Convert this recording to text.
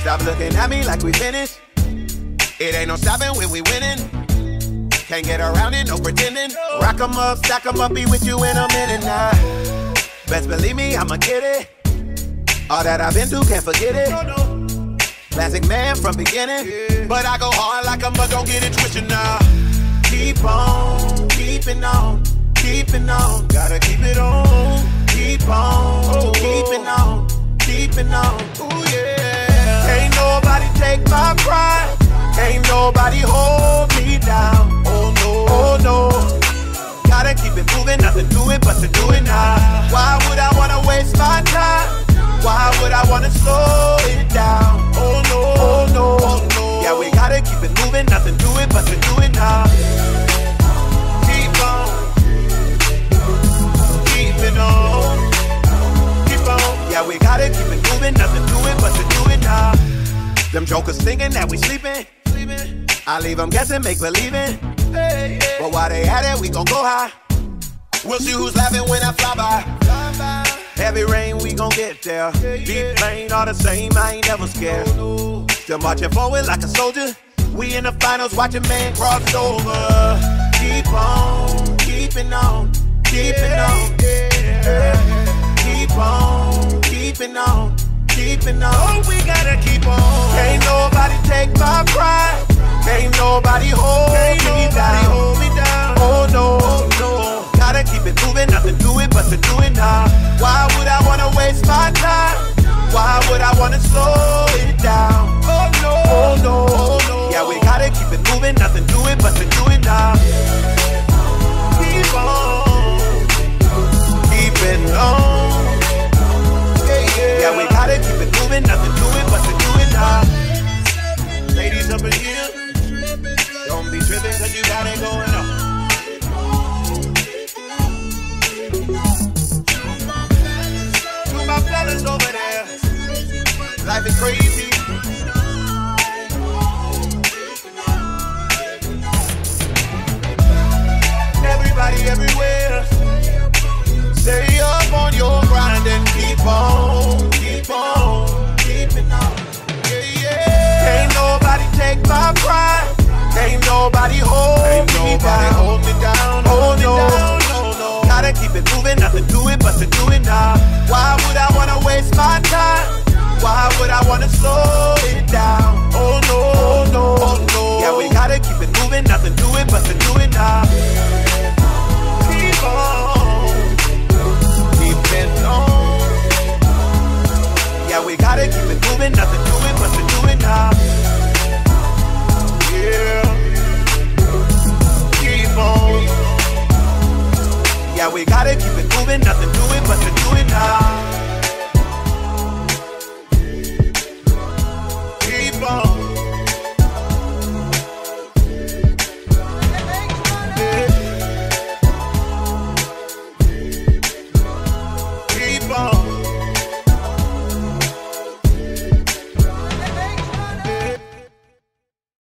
Stop looking at me like we finished. It ain't no stopping when we winning. Can't get around it, no pretending. Rock 'em up, stack 'em up, be with you in a minute now. Best believe me, I'ma get it. All that I've been through, can't forget it. Classic man from beginning. But I go hard like a mug, don't get it twisted now. Keep on, keeping on, keeping on. Ooh yeah. Can't nobody take my pride. Can't nobody hold me down. Oh no, oh no. Gotta keep it moving, nothing to it but to do it now. Why would I wanna waste my time? Why would I wanna slow it down? Them jokers thinking that we sleeping. I leave them guessing, make believing. hey But while they at it, we gon' go high. We'll see who's laughing when I fly by. Heavy rain, we gon' get there. Deep rain, all the same, I ain't never scared. Still marching forward like a soldier. We in the finals, watching man cross over. Keep on, keeping on. Oh, we gotta keep on. Can't nobody take my pride. Can't nobody hold Can't me nobody down. Hold me down. Oh no, oh, no. Gotta keep it moving, nothing to it but to do it now. Why would I wanna waste my time? Why would I wanna slow it down? Oh no, oh no, oh no. Yeah, we gotta keep it moving, nothing to it but to do it now. Keep everywhere, stay up on your grind and keep on, keep on, keeping on. Yeah, yeah. Can't nobody take my pride. Can't nobody hold Ain't me nobody down. Hold me down. Oh no. no, no. Gotta keep it moving, nothing to it but to do it now. Why would I wanna waste my time? Why would I wanna slow it down? Oh no, oh no, oh no. Yeah, we gotta keep it moving, nothing to it but to do it now. gotta keep it moving, nothing.